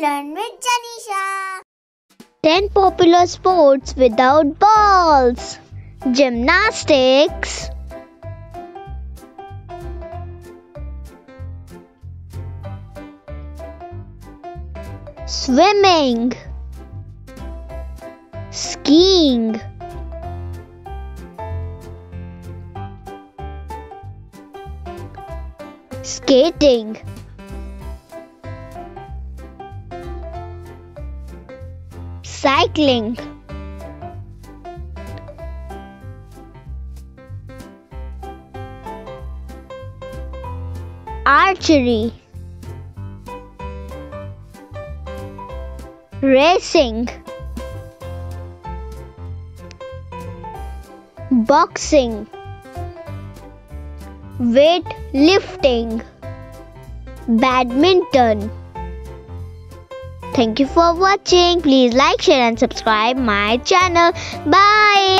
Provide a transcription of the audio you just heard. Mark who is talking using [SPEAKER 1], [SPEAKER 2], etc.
[SPEAKER 1] learn with Janeesha.
[SPEAKER 2] 10 popular sports without balls. Gymnastics. Swimming. Skiing. Skating. Cycling. Archery. Racing. Boxing. Weight lifting badminton Thank you for watching. Please like, share and subscribe my channel. Bye.